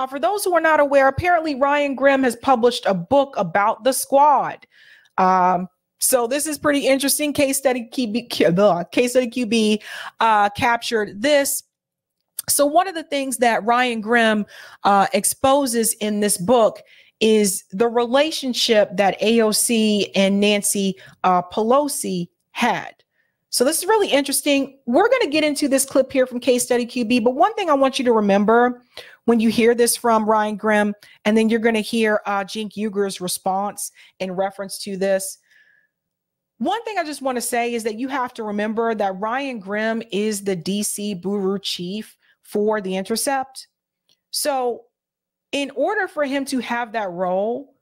Uh, for those who are not aware, apparently Ryan Grim has published a book about the squad. Um, so this is pretty interesting. Case study QB, case study QB uh, captured this. So one of the things that Ryan Grim uh, exposes in this book is the relationship that AOC and Nancy uh, Pelosi had. So this is really interesting. We're going to get into this clip here from Case Study QB, but one thing I want you to remember when you hear this from Ryan Grim, and then you're going to hear uh, Cenk Uygur's response in reference to this. One thing I just want to say is that you have to remember that Ryan Grim is the DC Bureau chief for The Intercept. So, in order for him to have that role,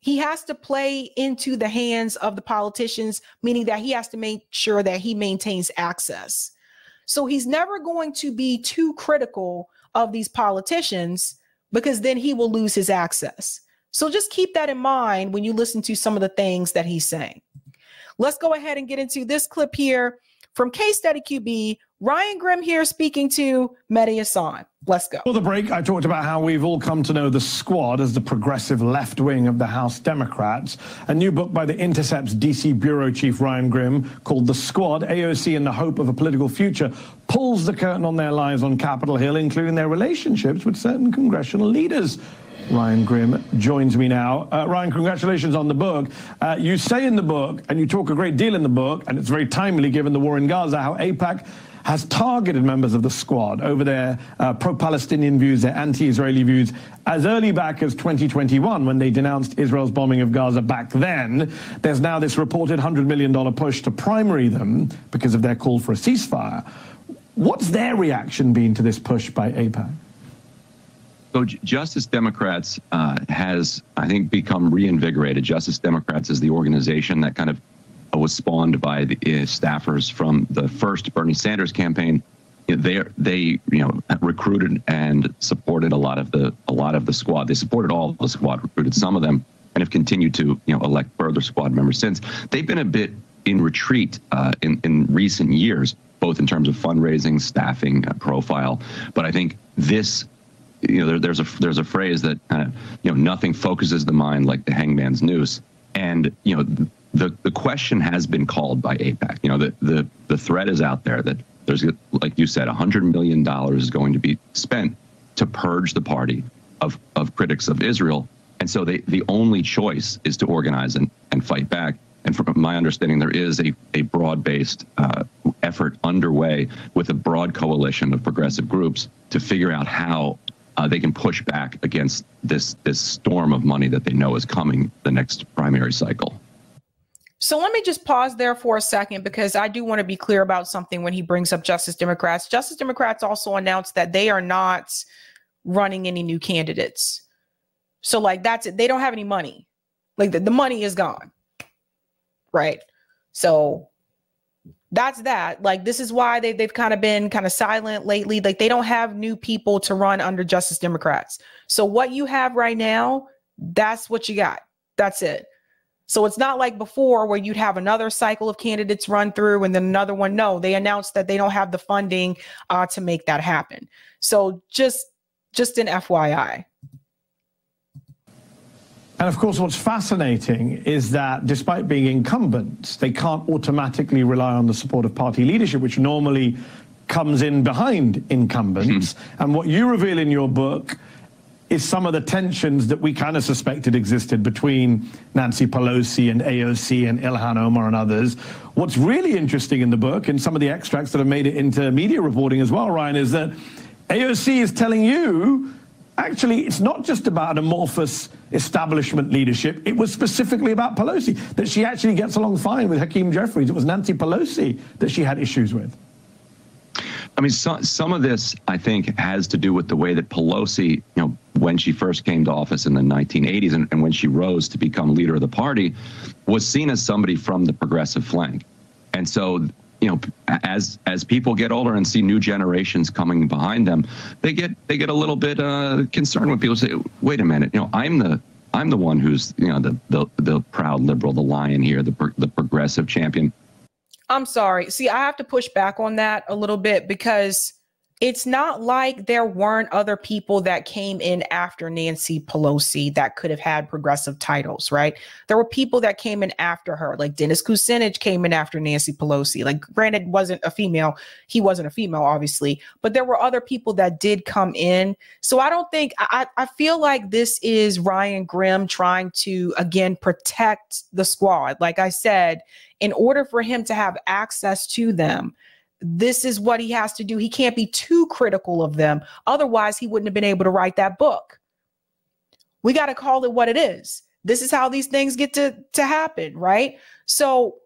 he has to play into the hands of the politicians, meaning that he has to make sure that he maintains access. So, he's never going to be too critical of these politicians because then he will lose his access. So, just keep that in mind when you listen to some of the things that he's saying. Let's go ahead and get into this clip here from Case Study QB. Ryan Grim here speaking to Mehdi Hasan. Let's go. For the break, I talked about how we've all come to know the squad as the progressive left wing of the House Democrats. A new book by The Intercept's DC bureau chief Ryan Grim called The Squad, AOC and the Hope of a Political Future pulls the curtain on their lives on Capitol Hill, including their relationships with certain congressional leaders. Ryan Grim joins me now. Uh, Ryan, congratulations on the book. Uh, you say in the book, and you talk a great deal in the book, and it's very timely given the war in Gaza, how AIPAC has targeted members of the squad over their uh, pro-Palestinian views, their anti-Israeli views, as early back as 2021 when they denounced Israel's bombing of Gaza back then. There's now this reported $100 million push to primary them because of their call for a ceasefire. What's their reaction been to this push by AIPAC? So Justice Democrats uh, has, I think, become reinvigorated. Justice Democrats is the organization that kind of was spawned by the uh, staffers from the first Bernie Sanders campaign. They they you know recruited and supported a lot of the a lot of the squad. They supported all of the squad, recruited some of them, and have continued to you know elect further squad members since. They've been a bit in retreat uh, in in recent years, both in terms of fundraising, staffing, uh, profile. But I think this you know, there, there's a there's a phrase that kind of you know nothing focuses the mind like the hangman's noose, and you know the the question has been called by AIPAC. You know, the the the threat is out there that there's like you said, hundred million dollars is going to be spent to purge the party of of critics of Israel, and so they the only choice is to organize and and fight back. And from my understanding, there is a, a broad based uh, effort underway with a broad coalition of progressive groups to figure out how uh, they can push back against this this storm of money that they know is coming the next primary cycle. So let me just pause there for a second because I do want to be clear about something when he brings up Justice Democrats. Justice Democrats also announced that they are not running any new candidates. So like that's it. They don't have any money. Like the, the money is gone. Right. So that's that. Like this is why they they've kind of been kind of silent lately. Like they don't have new people to run under Justice Democrats. So what you have right now, that's what you got. That's it. So it's not like before where you'd have another cycle of candidates run through and then another one. No, they announced that they don't have the funding uh, to make that happen. So just just an FYI. And of course, what's fascinating is that despite being incumbents, they can't automatically rely on the support of party leadership, which normally comes in behind incumbents. Mm-hmm. and what you reveal in your book is some of the tensions that we kind of suspected existed between Nancy Pelosi and AOC and Ilhan Omar and others. What's really interesting in the book, and some of the extracts that have made it into media reporting as well, Ryan, is that AOC is telling you actually, it's not just about amorphous establishment leadership. It was specifically about Pelosi, that she actually gets along fine with Hakeem Jeffries. It was Nancy Pelosi that she had issues with. I mean, so, some of this, I think, has to do with the way that Pelosi, you know, when she first came to office in the 1980s and, and when she rose to become leader of the party, was seen as somebody from the progressive flank. And so you know as as people get older and see new generations coming behind them they get they get a little bit uh, concerned when people say wait a minute you know i'm the i'm the one who's you know the the, the proud liberal the lion here the the progressive champion i'm sorry see i have to push back on that a little bit because it's not like there weren't other people that came in after Nancy Pelosi that could have had progressive titles, right? There were people that came in after her, like Dennis Kucinich came in after Nancy Pelosi. Like, granted, wasn't a female, he wasn't a female, obviously, but there were other people that did come in. So I don't think I, I feel like this is Ryan Grim trying to again protect the squad. Like I said, in order for him to have access to them this is what he has to do. He can't be too critical of them. Otherwise, he wouldn't have been able to write that book. We got to call it what it is. This is how these things get to, to happen, right? So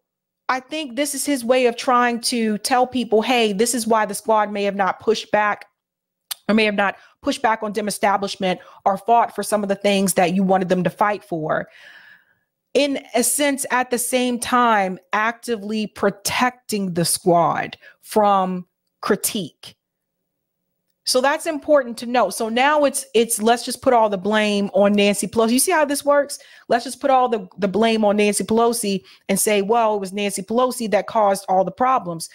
I think this is his way of trying to tell people, hey, this is why the squad may have not pushed back or may have not pushed back on dim establishment or fought for some of the things that you wanted them to fight for in a sense, at the same time, actively protecting the squad from critique. So that's important to know. So now it's it's let's just put all the blame on Nancy Pelosi. You see how this works? Let's just put all the, the blame on Nancy Pelosi and say, well, it was Nancy Pelosi that caused all the problems,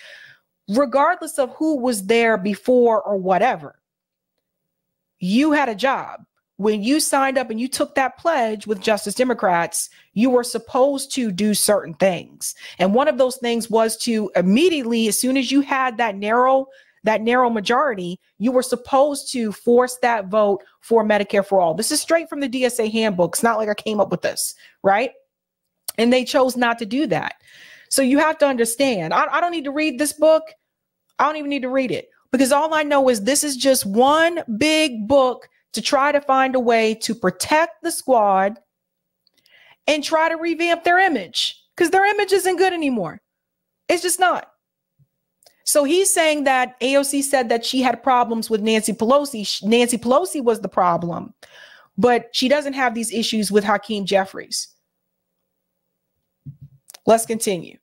regardless of who was there before or whatever. You had a job when you signed up and you took that pledge with Justice Democrats, you were supposed to do certain things. And one of those things was to immediately, as soon as you had that narrow, that narrow majority, you were supposed to force that vote for Medicare for all. This is straight from the DSA handbook. It's not like I came up with this, right? And they chose not to do that. So you have to understand, I, I don't need to read this book. I don't even need to read it because all I know is this is just one big book to try to find a way to protect the squad and try to revamp their image because their image isn't good anymore. It's just not. So he's saying that AOC said that she had problems with Nancy Pelosi. Nancy Pelosi was the problem, but she doesn't have these issues with Hakeem Jeffries. Let's continue.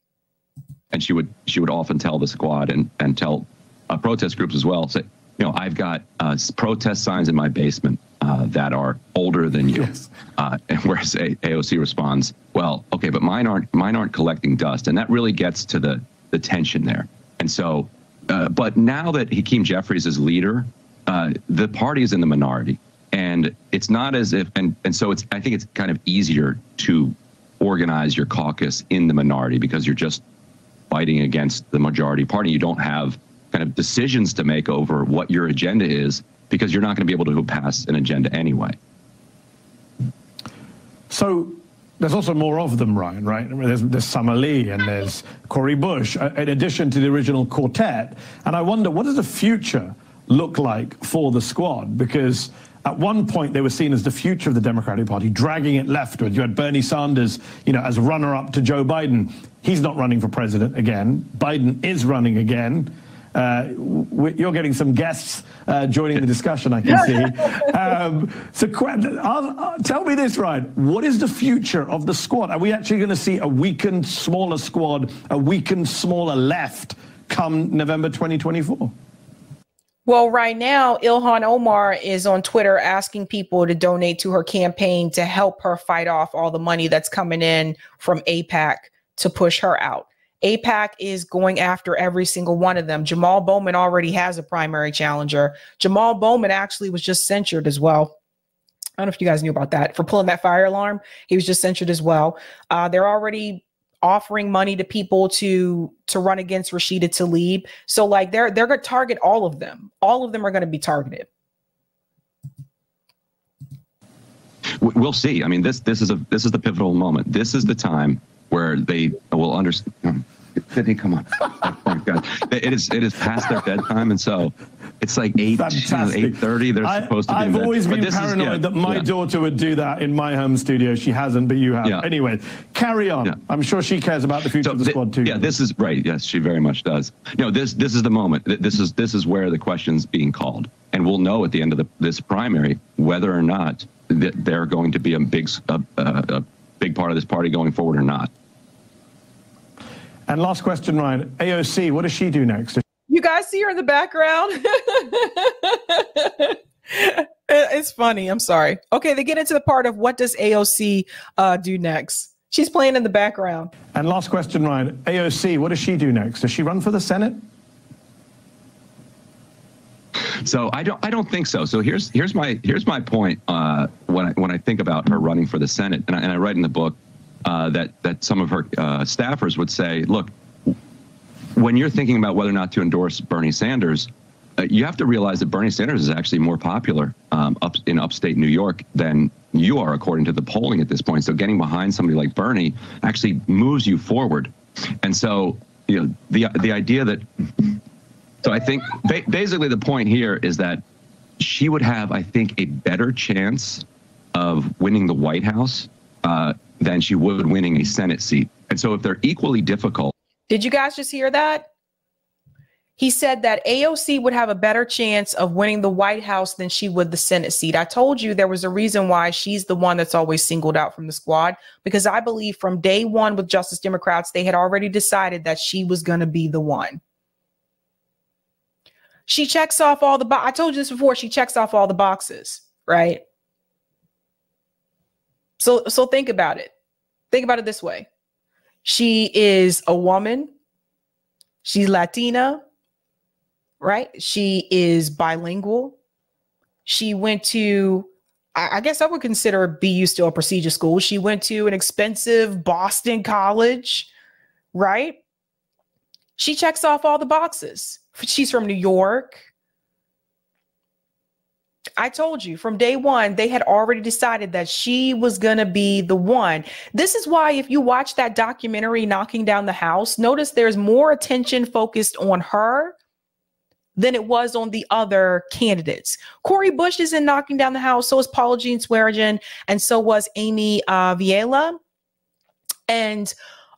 And she would she would often tell the squad and and tell uh, protest groups as well say you know, I've got uh, protest signs in my basement uh, that are older than you. Yes. Uh, and whereas A- AOC responds, well, okay, but mine aren't mine aren't collecting dust, and that really gets to the the tension there. And so, uh, but now that Hakeem Jeffries is leader, uh, the party is in the minority, and it's not as if and and so it's I think it's kind of easier to organize your caucus in the minority because you're just fighting against the majority party. You don't have kind of decisions to make over what your agenda is because you're not going to be able to pass an agenda anyway. So there's also more of them, Ryan, right? There's, there's Summer Lee and there's Cori Bush, uh, in addition to the original quartet. And I wonder, what does the future look like for the squad? Because at one point they were seen as the future of the Democratic Party, dragging it leftward. You had Bernie Sanders, you know, as runner-up to Joe Biden. He's not running for president again. Biden is running again. Uh, you're getting some guests uh, joining the discussion, I can see. Um, so uh, tell me this, Ryan. What is the future of the squad? Are we actually going to see a weakened, smaller squad, a weakened, smaller left come November 2024? Well, right now, Ilhan Omar is on Twitter asking people to donate to her campaign to help her fight off all the money that's coming in from AIPAC to push her out. AIPAC is going after every single one of them. Jamal Bowman already has a primary challenger. Jamal Bowman actually was just censured as well. I don't know if you guys knew about that for pulling that fire alarm. He was just censured as well. Uh, they're already offering money to people to to run against Rashida Tlaib. So like they're they're going to target all of them. All of them are going to be targeted. We'll see. I mean, this this is a this is the pivotal moment. This is the time where they will understand. Sydney, come on. Oh God. It is it is past their bedtime, and so it's like eight eight thirty. They're I, supposed to be. I've always been paranoid is, yeah, that my yeah. daughter would do that in my home studio. She hasn't, but you have. Yeah. Anyway, carry on. I'm sure she cares about the future so of the th- squad too. Yeah, this is right. Yes, she very much does. No, this this is the moment. This is this is where the question's being called, and we'll know at the end of the, this primary whether or not that they're going to be a big a, a, a big part of this party going forward or not. And last question, Ryan. AOC, what does she do next? You guys see her in the background? it's funny. I'm sorry. Okay, they get into the part of what does AOC uh, do next? She's playing in the background. And last question, Ryan. AOC, what does she do next? Does she run for the Senate? So I don't I don't think so. So here's here's my here's my point uh, when I when I think about her running for the Senate, and I, and I write in the book uh, that that some of her uh, staffers would say, look, when you're thinking about whether or not to endorse Bernie Sanders, uh, you have to realize that Bernie Sanders is actually more popular um, up in upstate New York than you are, according to the polling at this point. So getting behind somebody like Bernie actually moves you forward. And so, you know, the the idea that so I think ba- basically the point here is that she would have, I think, a better chance of winning the White House uh, than she would winning a Senate seat. And so if they're equally difficult. Did you guys just hear that? He said that AOC would have a better chance of winning the White House than she would the Senate seat. I told you there was a reason why she's the one that's always singled out from the squad because I believe from day one with Justice Democrats, they had already decided that she was going to be the one. She checks off all the bo- I told you this before, she checks off all the boxes, right? So so think about it. Think about it this way. She is a woman. She's Latina, right? She is bilingual. She went to I, guess I would consider BU still a prestigious school. She went to an expensive Boston college, right? She checks off all the boxes. She's from New York. I told you from day one, they had already decided that she was going to be the one. This is why, if you watch that documentary, Knocking Down the House, notice there's more attention focused on her than it was on the other candidates. Cori Bush is in Knocking Down the House, so is Paula Jean Swearengin, and so was Amy uh, Vilela. And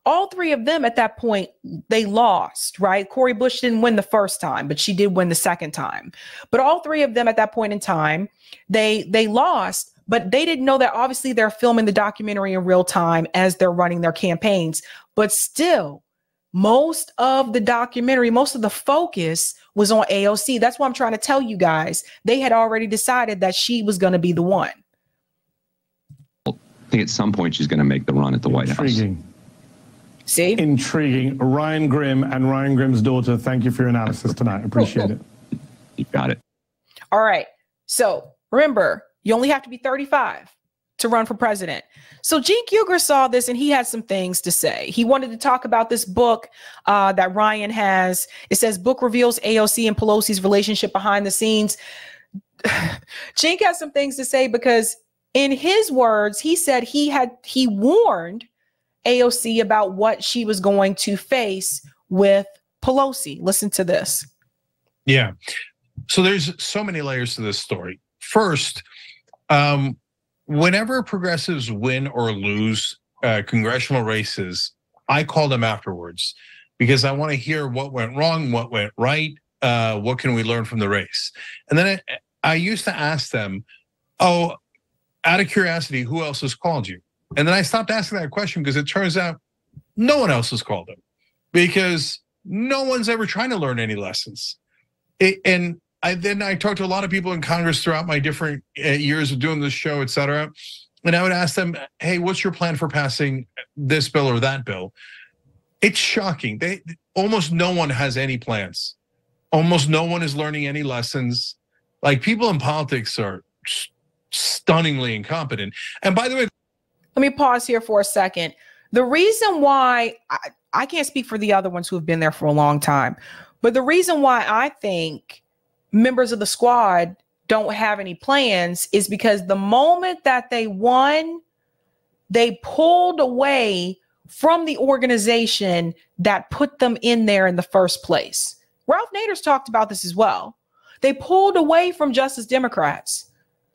all three of them at that point they lost right? Cori bush didn't win the first time but she did win the second time. But all three of them at that point in time they they lost but they didn't know that obviously they're filming the documentary in real time as they're running their campaigns. But still most of the documentary most of the focus was on aoc that's what i'm trying to tell you guys. They had already decided that she was going to be the one. I think at some point she's going to make the run at the white Intriguing. house See? Intriguing. Ryan Grim and Ryan Grim's daughter, thank you for your analysis tonight. Appreciate it. You got it. All right. So remember, you only have to be 35 to run for president. So Cenk Uygur saw this and he had some things to say. He wanted to talk about this book uh, that Ryan has. It says book reveals AOC and Pelosi's relationship behind the scenes. Cenk has some things to say because in his words, he said he had he warned AOC about what she was going to face with Pelosi. Listen to this. Yeah. So there's so many layers to this story. First, um, whenever progressives win or lose uh, congressional races, I call them afterwards because I want to hear what went wrong, what went right, uh, what can we learn from the race. And then I, I used to ask them, "Oh, out of curiosity, who else has called you?" And then I stopped asking that question because it turns out no one else has called him because no one's ever trying to learn any lessons. It, and I then I talked to a lot of people in Congress throughout my different uh, years of doing this show, et cetera. And I would ask them, hey, what's your plan for passing this bill or that bill? It's shocking. They almost no one has any plans. Almost no one is learning any lessons. Like people in politics are stunningly incompetent. And by the way, let me pause here for a second. The reason why I, I can't speak for the other ones who have been there for a long time, but the reason why I think members of the squad don't have any plans is because the moment that they won, they pulled away from the organization that put them in there in the first place. Ralph Nader's talked about this as well. They pulled away from Justice Democrats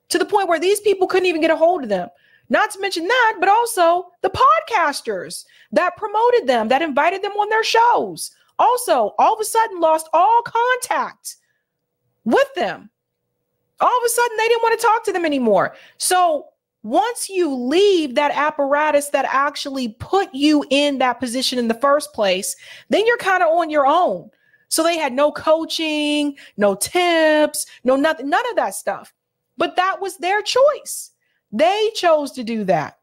to the point where these people couldn't even get a hold of them. Not to mention that, but also the podcasters that promoted them, that invited them on their shows. Also, all of a sudden lost all contact with them. All of a sudden, they didn't want to talk to them anymore. So, once you leave that apparatus that actually put you in that position in the first place, then you're kind of on your own. So, they had no coaching, no tips, no nothing, none of that stuff. But that was their choice. They chose to do that.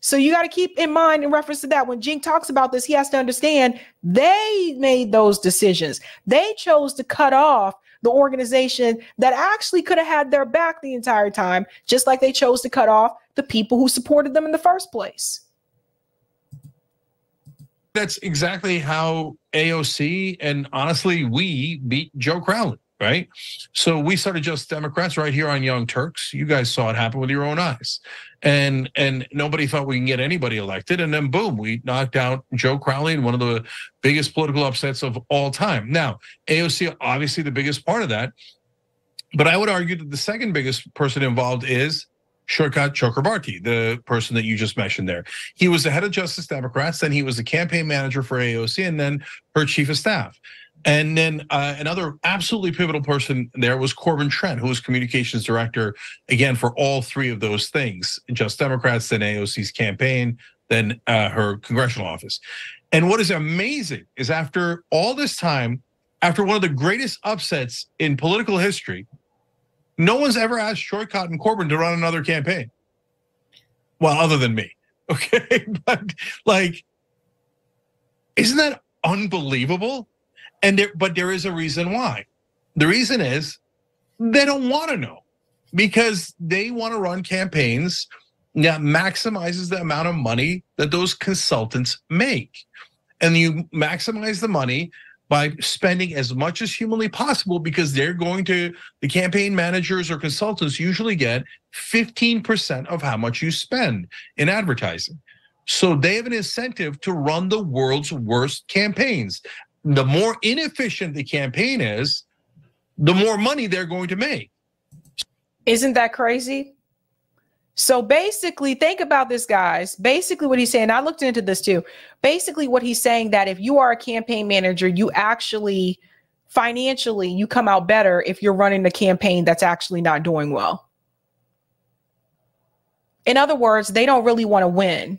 So you got to keep in mind in reference to that when Cenk talks about this, he has to understand they made those decisions. They chose to cut off the organization that actually could have had their back the entire time, just like they chose to cut off the people who supported them in the first place. That's exactly how AOC and honestly, we beat Joe Crowley right? So we started just Democrats right here on Young Turks. You guys saw it happen with your own eyes. And and nobody thought we can get anybody elected. And then boom, we knocked out Joe Crowley in one of the biggest political upsets of all time. Now, AOC obviously the biggest part of that. But I would argue that the second biggest person involved is Saikat Chakrabarti, the person that you just mentioned there. He was the head of Justice Democrats, then he was the campaign manager for AOC, and then her chief of staff. And then uh, another absolutely pivotal person there was Corbin Trent, who was communications director, again, for all three of those things Just Democrats, then AOC's campaign, then uh, her congressional office. And what is amazing is after all this time, after one of the greatest upsets in political history, no one's ever asked Troy Cotton Corbin to run another campaign. Well, other than me. Okay. but like, isn't that unbelievable? And there, but there is a reason why. The reason is they don't want to know because they want to run campaigns that maximizes the amount of money that those consultants make. And you maximize the money by spending as much as humanly possible because they're going to the campaign managers or consultants usually get 15% of how much you spend in advertising. So they have an incentive to run the world's worst campaigns the more inefficient the campaign is, the more money they're going to make. Isn't that crazy? So basically, think about this, guys. Basically, what he's saying, I looked into this too. Basically, what he's saying that if you are a campaign manager, you actually financially you come out better if you're running a campaign that's actually not doing well. In other words, they don't really want to win.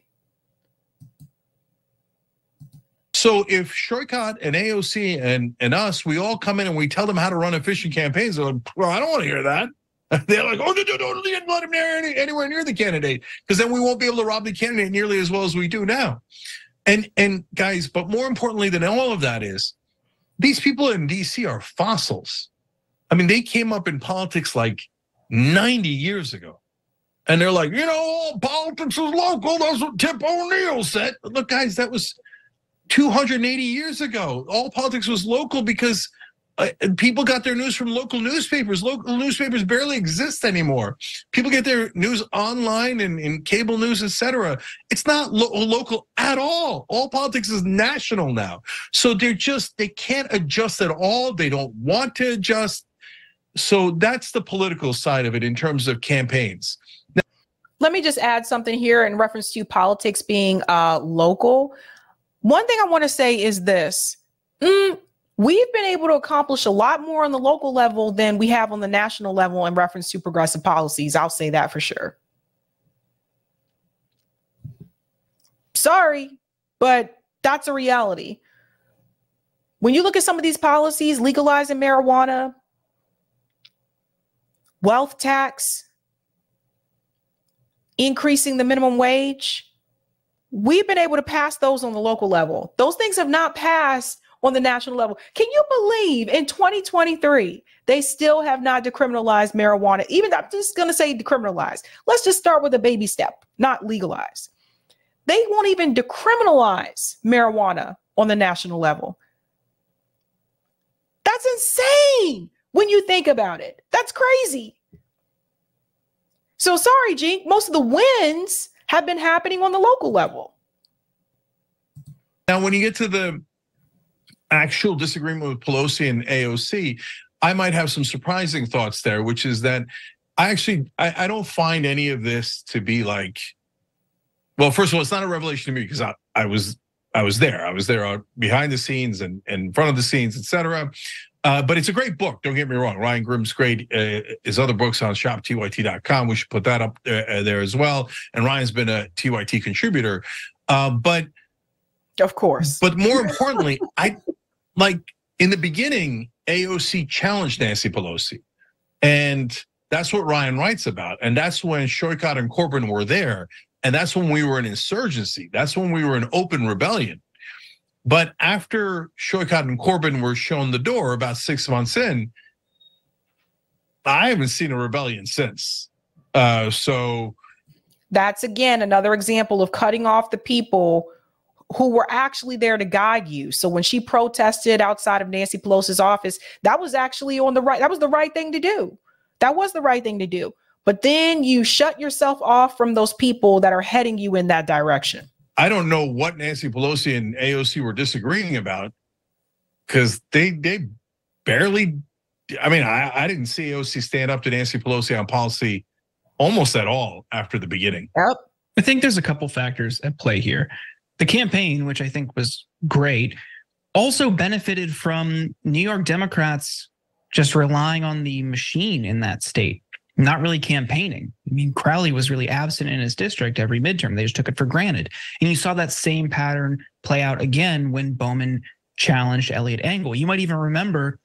So if Saikat and AOC and, and us, we all come in and we tell them how to run efficient campaigns, they're like, well, I don't want to hear that. They're like, oh, no, no, no, don't let him near, anywhere near the candidate, because then we won't be able to rob the candidate nearly as well as we do now. And and guys, but more importantly than all of that is, these people in DC are fossils. I mean, they came up in politics like 90 years ago. And they're like, you know, politics is local. That's what Tip O'Neill said. Look, guys, that was 280 years ago. All politics was local because uh, people got their news from local newspapers. Local newspapers barely exist anymore. People get their news online and in cable news, etc. It's not lo local at all. All politics is national now. So they're just they can't adjust at all. They don't want to adjust. So that's the political side of it in terms of campaigns. Now, Let me just add something here in reference to politics being uh, local. One thing I want to say is this mm, we've been able to accomplish a lot more on the local level than we have on the national level in reference to progressive policies. I'll say that for sure. Sorry, but that's a reality. When you look at some of these policies, legalizing marijuana, wealth tax, increasing the minimum wage, We've been able to pass those on the local level. Those things have not passed on the national level. Can you believe in 2023 they still have not decriminalized marijuana? Even I'm just going to say decriminalized. Let's just start with a baby step, not legalize. They won't even decriminalize marijuana on the national level. That's insane when you think about it. That's crazy. So sorry, Cenk. Most of the wins have been happening on the local level. Now, when you get to the actual disagreement with Pelosi and AOC, I might have some surprising thoughts there, which is that I actually I, I don't find any of this to be like, well, first of all, it's not a revelation to me because I, I was I was there. I was there uh, behind the scenes and, and in front of the scenes, etc. Uh, but it's a great book. Don't get me wrong. Ryan Grim's great. Uh, his other books on shoptyt.com. We should put that up there, uh, there as well. And Ryan's been a TYT contributor. Uh, but of course. But more importantly, I like in the beginning, AOC challenged Nancy Pelosi, and that's what Ryan writes about. And that's when Saikat and Corbin were there, and that's when we were in insurgency. That's when we were in open rebellion. But after Saikat and Corbin were shown the door about six months in, I haven't seen a rebellion since. Uh, so that's again another example of cutting off the people who were actually there to guide you. So when she protested outside of Nancy Pelosi's office, that was actually on the right. That was the right thing to do. That was the right thing to do. But then you shut yourself off from those people that are heading you in that direction. I don't know what Nancy Pelosi and AOC were disagreeing about because they they barely. I mean, I, I didn't see AOC stand up to Nancy Pelosi on policy almost at all after the beginning. Yep. I think there's a couple factors at play here. The campaign, which I think was great, also benefited from New York Democrats just relying on the machine in that state, not really campaigning. I mean, Crowley was really absent in his district every midterm. They just took it for granted. And you saw that same pattern play out again when Bowman challenged Eliot Engel. You might even remember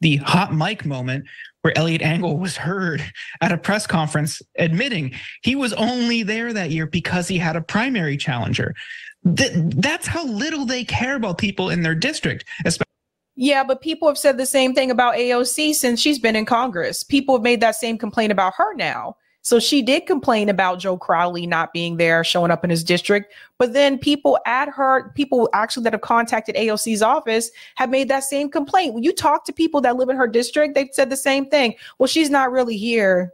the hot mic moment where Eliot Engel was heard at a press conference admitting he was only there that year because he had a primary challenger. that's how little they care about people in their district. Yeah, but people have said the same thing about AOC since she's been in Congress. People have made that same complaint about her now. So she did complain about Joe Crowley not being there, showing up in his district. But then people at her, people actually that have contacted AOC's office have made that same complaint. When you talk to people that live in her district, they've said the same thing. Well, she's not really here.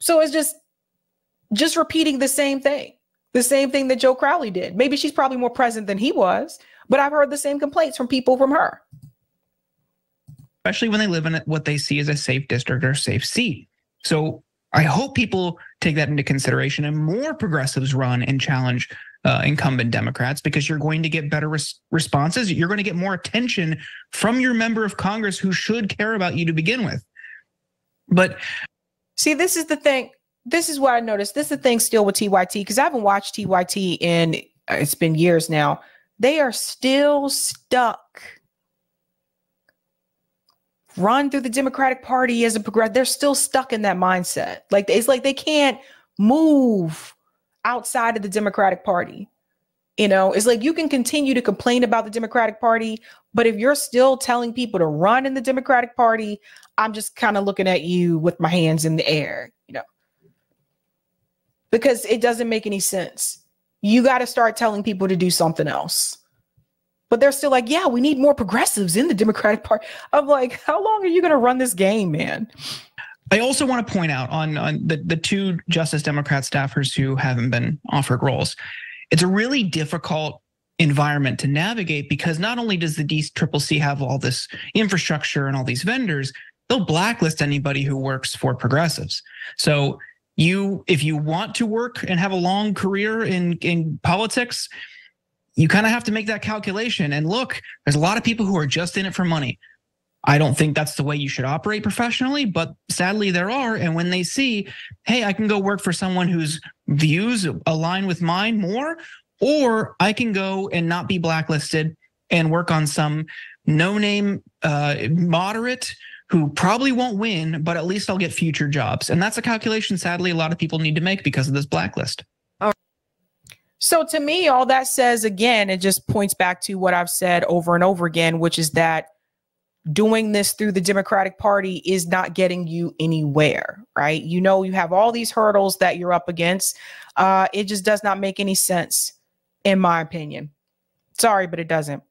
So it's just just repeating the same thing. The same thing that Joe Crowley did. Maybe she's probably more present than he was, but I've heard the same complaints from people from her. Especially when they live in what they see as a safe district or safe seat. So I hope people take that into consideration and more progressives run and challenge uh, incumbent Democrats because you're going to get better res- responses. You're going to get more attention from your member of Congress who should care about you to begin with. But see, this is the thing. This is what I noticed. This is the thing still with TYT because I haven't watched TYT in uh, it's been years now. They are still stuck run through the Democratic Party as a progressive. They're still stuck in that mindset. Like it's like they can't move outside of the Democratic Party. You know, it's like you can continue to complain about the Democratic Party, but if you're still telling people to run in the Democratic Party, I'm just kind of looking at you with my hands in the air, you know, because it doesn't make any sense. You got to start telling people to do something else but they're still like, yeah, we need more progressives in the Democratic Party. I'm like, how long are you going to run this game, man? I also want to point out on, on the, the two Justice Democrat staffers who haven't been offered roles. It's a really difficult environment to navigate because not only does the DCCC have all this infrastructure and all these vendors, they'll blacklist anybody who works for progressives. So you, if you want to work and have a long career in in politics, you kind of have to make that calculation. And look, there's a lot of people who are just in it for money. I don't think that's the way you should operate professionally, but sadly there are. And when they see, hey, I can go work for someone whose views align with mine more, or I can go and not be blacklisted and work on some no name uh, moderate who probably won't win, but at least I'll get future jobs. And that's a calculation, sadly, a lot of people need to make because of this blacklist. So to me, all that says again, it just points back to what I've said over and over again, which is that doing this through the Democratic Party is not getting you anywhere, right? You know, you have all these hurdles that you're up against. Uh, it just does not make any sense, in my opinion. Sorry, but it doesn't.